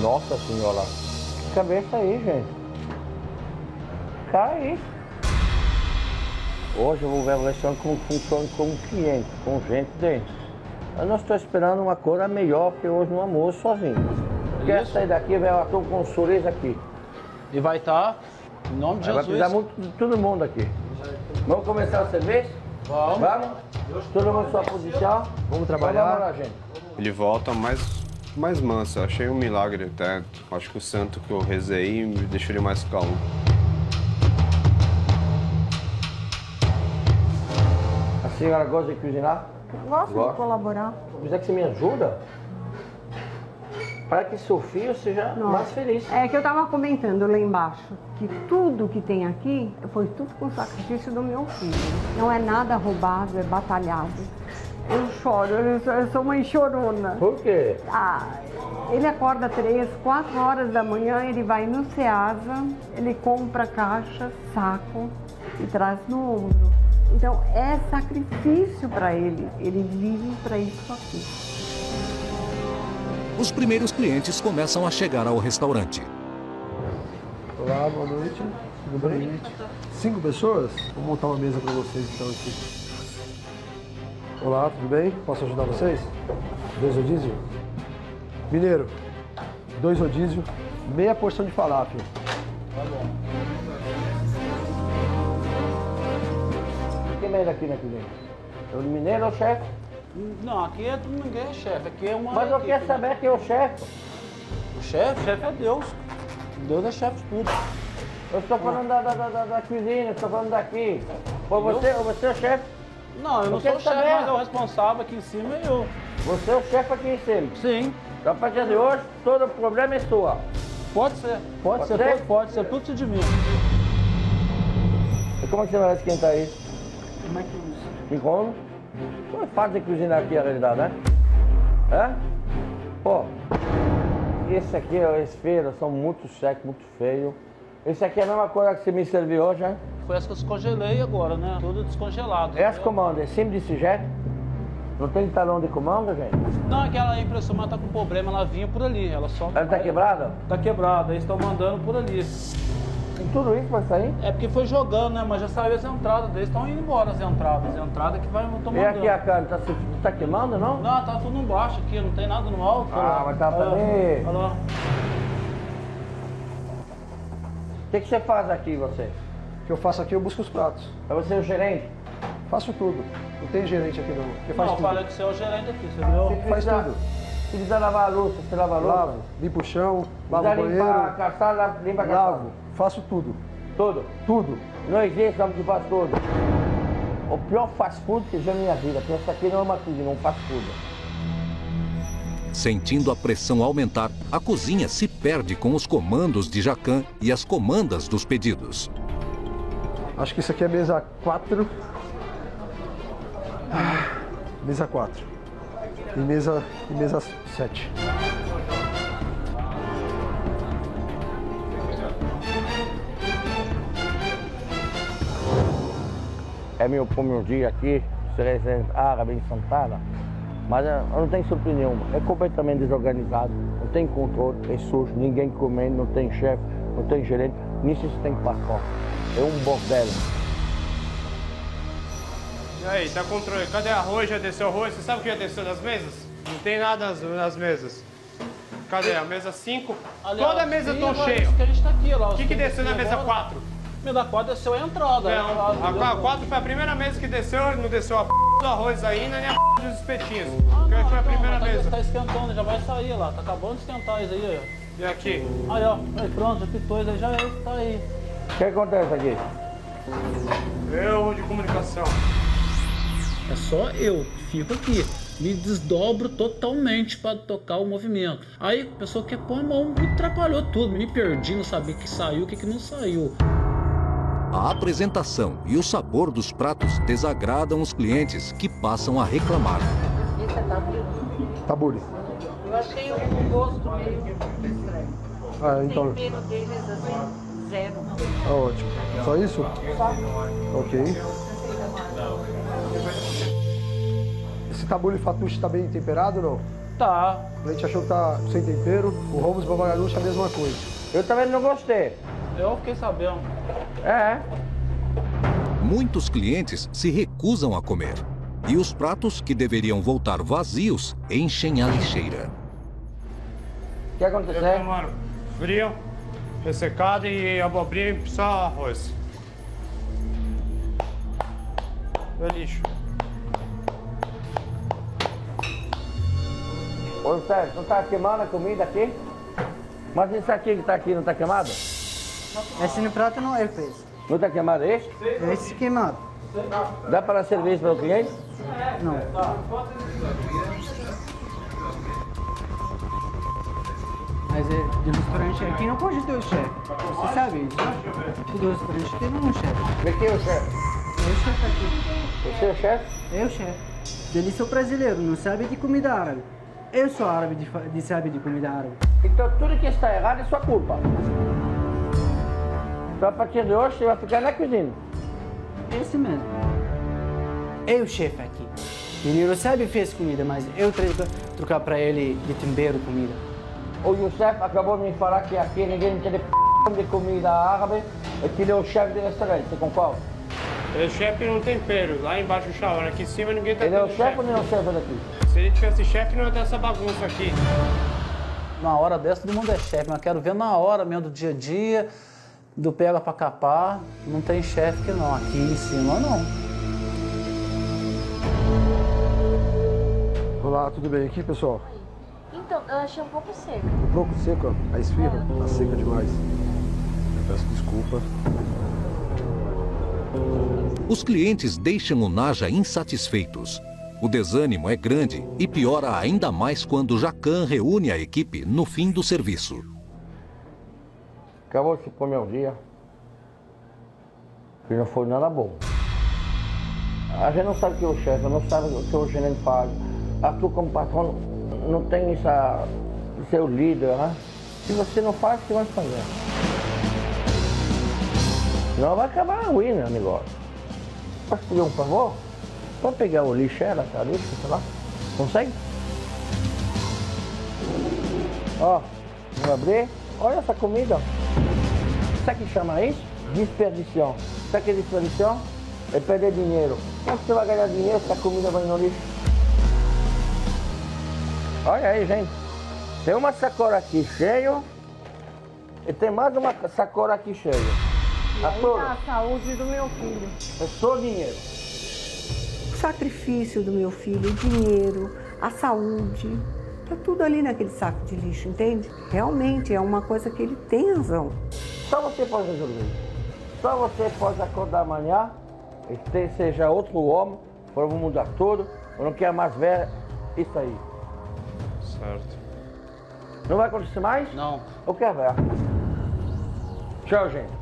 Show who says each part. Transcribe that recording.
Speaker 1: Nossa senhora. Cabeça aí, gente. Tá aí. Hoje eu vou ver a restaurante como funciona com cliente, com gente dentro. Eu não estou esperando uma coisa melhor que hoje no almoço sozinho. Quer sair daqui, velho, eu estou com um sorriso aqui.
Speaker 2: E vai estar, em nome de
Speaker 1: Vai
Speaker 2: Jesus.
Speaker 1: precisar muito de todo mundo aqui. Vamos começar o serviço?
Speaker 2: Vamos.
Speaker 1: Vamos? Todo mundo sua posição?
Speaker 3: Vamos trabalhar.
Speaker 1: Vamos lá, gente.
Speaker 4: Ele volta mais, mais manso. Eu achei um milagre até. Acho que o santo que eu rezei me deixou ele mais calmo.
Speaker 1: A senhora gosta de cozinhar?
Speaker 5: Gosto
Speaker 1: Gosto.
Speaker 5: de colaborar.
Speaker 1: Quiser que você me ajuda? Para que seu filho seja mais feliz.
Speaker 5: É que eu estava comentando lá embaixo que tudo que tem aqui foi tudo com sacrifício do meu filho. Não é nada roubado, é batalhado. Eu choro, eu sou, eu sou uma chorona.
Speaker 1: Por quê?
Speaker 5: Ah, ele acorda três, quatro horas da manhã, ele vai no Ceasa, ele compra caixa, saco e traz no ombro. Então é sacrifício para ele. Ele vive para isso aqui.
Speaker 6: Os primeiros clientes começam a chegar ao restaurante.
Speaker 3: Olá, boa noite. Tudo bem? Cinco pessoas? Vou montar uma mesa para vocês então aqui. Olá, tudo bem? Posso ajudar vocês? Dois rodízio? Mineiro, dois rodízio, meia porção de falafel.
Speaker 1: Quem manda aqui na cozinha? É o mineiro ou o chefe?
Speaker 2: Não, aqui é, ninguém é chefe, aqui é uma.
Speaker 1: Mas eu quero
Speaker 2: né?
Speaker 1: saber quem é o chefe.
Speaker 2: O chefe, chefe é Deus. Deus é chefe de tudo.
Speaker 1: Eu estou falando da, da, da, da- da cozinha, eu estou falando daqui. Pô, você, você é o chefe?
Speaker 2: Não, eu não
Speaker 1: Eu
Speaker 2: sou
Speaker 1: quero
Speaker 2: o chefe, mas é o responsável aqui em cima é eu.
Speaker 1: Você é o chefe aqui em cima.
Speaker 2: Sim,
Speaker 1: Então, a partir de hoje, todo o problema é sua.
Speaker 2: pode ser. Pode,
Speaker 1: Pode
Speaker 2: ser,
Speaker 1: ser?
Speaker 2: pode, pode ser, tudo de mim.
Speaker 1: E como é que você vai esquentar isso? Micro-ondas? Não é fácil de cozinhar aqui, a realidade, né? É? Pô, esse aqui, esse feiro, são muito secos, muito feios. Esse aqui é a mesma coisa que você me serviu hoje, né?
Speaker 2: Foi essa que eu descongelei agora, né? Tudo descongelado.
Speaker 1: Essa comanda é sempre desse jeito? Não tem talão de comanda, gente?
Speaker 2: Não, aquela impressão mas tá com problema, ela vinha por ali. Ela só.
Speaker 1: Ela tá quebrada?
Speaker 2: Tá quebrada, eles estão mandando por ali.
Speaker 1: E tudo isso vai sair?
Speaker 2: É porque foi jogando, né? Mas já saiu as entradas deles, estão indo embora as entradas. As entradas que vai estão
Speaker 1: E aqui a carne, tá, tá queimando, não?
Speaker 2: Não, tá tudo embaixo aqui, não tem nada no alto.
Speaker 1: Ah,
Speaker 2: lá.
Speaker 1: mas tá pra mim.
Speaker 2: Olha lá.
Speaker 1: O que, que você faz aqui, você?
Speaker 3: O que eu faço aqui, eu busco os pratos.
Speaker 1: É você o gerente?
Speaker 3: Faço tudo. Não tem gerente aqui não. Quem faz
Speaker 2: Não, eu
Speaker 3: tudo.
Speaker 2: falei que você é o gerente aqui, você viu?
Speaker 1: Se
Speaker 3: Faz tudo.
Speaker 1: Se precisar lavar a louça, você lava a louça?
Speaker 3: Lavo, limpo o chão, lavo o
Speaker 1: Precisa limpar a
Speaker 3: banheiro,
Speaker 1: calçada, limpa a calçada.
Speaker 3: lavo, faço tudo.
Speaker 1: Tudo.
Speaker 3: Tudo.
Speaker 1: Não existe homem que faz tudo. O pior fast food que eu já vi na minha vida. Isso aqui não é uma cozinha, é um fast food.
Speaker 6: Sentindo a pressão aumentar, a cozinha se perde com os comandos de Jacan e as comandas dos pedidos.
Speaker 3: Acho que isso aqui é mesa 4. Mesa 4. E mesa, e mesa 7.
Speaker 1: É meu primeiro dia aqui, residente árabe em Santana. Mas eh, eu não tenho surpresa nenhuma. É completamente desorganizado, não tem controle, é sujo, ninguém comendo, não tem chefe, não tem gerente. Nisso você tem que passar. É um bordel.
Speaker 7: E aí, tá controle? Cadê arroz? Já desceu arroz? Você sabe o que já desceu das mesas? Não tem nada nas, nas mesas. Cadê? A mesa 5?
Speaker 2: Ali, ó,
Speaker 7: Toda a mesa tão cheia.
Speaker 2: isso tá.
Speaker 7: O que, que desceu na mesa 4?
Speaker 2: Mesa 4 desceu a entrada.
Speaker 7: Não,
Speaker 2: a,
Speaker 7: a 4 foi a primeira mesa que desceu, não desceu a p do arroz ainda, nem a p dos espetinhos.
Speaker 2: Ah,
Speaker 7: que
Speaker 2: não,
Speaker 7: foi a
Speaker 2: não,
Speaker 7: primeira
Speaker 2: tá,
Speaker 7: mesa.
Speaker 2: Tá esquentando, já vai sair lá. Tá acabando de esquentar isso aí,
Speaker 7: E aqui?
Speaker 2: ó. Aí, ó. Aí, pronto, já pitou isso aí, já é, tá aí.
Speaker 1: O que acontece aqui?
Speaker 7: Erro de comunicação.
Speaker 2: É só eu que fico aqui. Me desdobro totalmente para tocar o movimento. Aí a pessoa quer pôr a mão, me atrapalhou tudo, me perdi, não sabia o que saiu, o que, que não saiu.
Speaker 6: A apresentação e o sabor dos pratos desagradam os clientes que passam a reclamar.
Speaker 5: Esse é tabule.
Speaker 3: Tabule.
Speaker 5: Eu achei o gosto meio estranho.
Speaker 3: Ah,
Speaker 5: O
Speaker 3: então.
Speaker 5: tempero deles, assim, zero.
Speaker 3: Tá ótimo. Só isso? Ok. Esse tabule fatuche está bem temperado ou não?
Speaker 2: Tá.
Speaker 3: O cliente achou que tá sem tempero. O Romos Babagarucha a mesma coisa.
Speaker 1: Eu também não gostei.
Speaker 2: Eu fiquei sabendo.
Speaker 1: É.
Speaker 6: Muitos clientes se recusam a comer. E os pratos que deveriam voltar vazios enchem a lixeira.
Speaker 1: O que aconteceu?
Speaker 7: Eu mano, frio, ressecado e abobrinha e só arroz. É lixo.
Speaker 1: Ô, Sérgio, não tá queimando a comida aqui? Mas isso aqui que tá aqui não tá queimado?
Speaker 8: Esse no prato não ele fez.
Speaker 1: Não tá queimado esse?
Speaker 8: Esse queimado.
Speaker 1: Dá para servir isso para o cliente?
Speaker 8: Não. Mas é, de restaurante aqui não pode ter o chefe. Você sabe isso, né? Do restaurante tem um chefe.
Speaker 1: Aqui é o chefe.
Speaker 8: É o chefe aqui.
Speaker 1: Você é o chefe?
Speaker 8: É o chefe. Ele sou brasileiro, não sabe de comida árabe. Eu sou árabe de, de sabe de comida árabe.
Speaker 1: Então tudo que está errado é sua culpa. Então a partir de hoje você vai ficar na cozinha.
Speaker 8: Esse mesmo. Eu chefe aqui. Ele não sabe fez comida, mas eu trocar, trocar para ele de tempero comida.
Speaker 1: O Youssef acabou de me falar que aqui ninguém p de comida árabe e que ele é o chefe de restaurante. Você concorda?
Speaker 7: Ele é chefe não tempero, lá embaixo o shawarma, aqui em cima ninguém tá
Speaker 1: Ele é o chefe ou não é o chefe daqui?
Speaker 7: Se ele tivesse chefe, não ia ter essa bagunça aqui.
Speaker 2: Na hora dessa, todo mundo é chefe, mas quero ver na hora mesmo do dia a dia, do pega pra capar. Não tem chefe que não. Aqui em cima não.
Speaker 3: Olá, tudo bem aqui, pessoal?
Speaker 9: Então, eu achei um pouco seco.
Speaker 3: Um pouco seco, ó. A esfirra tá seca demais. Eu peço desculpa.
Speaker 6: Os clientes deixam o Naja insatisfeitos. O desânimo é grande e piora ainda mais quando Jacan reúne a equipe no fim do serviço.
Speaker 1: Acabou de comer um dia. E não foi nada bom. A gente não sabe o que é o chefe, não sabe o que o gerente faz. A tu como patrão não tem essa seu líder, né? Se você não faz, você vai fazer. Não vai acabar ruim o negócio. Posso pedir um favor? Pode pegar o lixeira, tá lixo, sei lá. Consegue? Ó, vou abrir. Olha essa comida. Sabe o que chama isso? Desperdição. Sabe o que é desperdição? É perder dinheiro. Como você vai ganhar dinheiro se a comida vai no lixo? Olha aí, gente. Tem uma sacola aqui cheia e tem mais uma sacola aqui cheia. A
Speaker 5: tá a saúde do meu filho.
Speaker 1: É só dinheiro.
Speaker 5: O sacrifício do meu filho, o dinheiro, a saúde. Tá tudo ali naquele saco de lixo, entende? Realmente é uma coisa que ele tem razão.
Speaker 1: Só você pode resolver. Só você pode acordar amanhã e ter, seja outro homem, para mudar tudo. Eu não quero mais ver isso aí.
Speaker 7: Certo.
Speaker 1: Não vai acontecer mais?
Speaker 2: Não.
Speaker 1: Eu quero ver. Tchau, gente.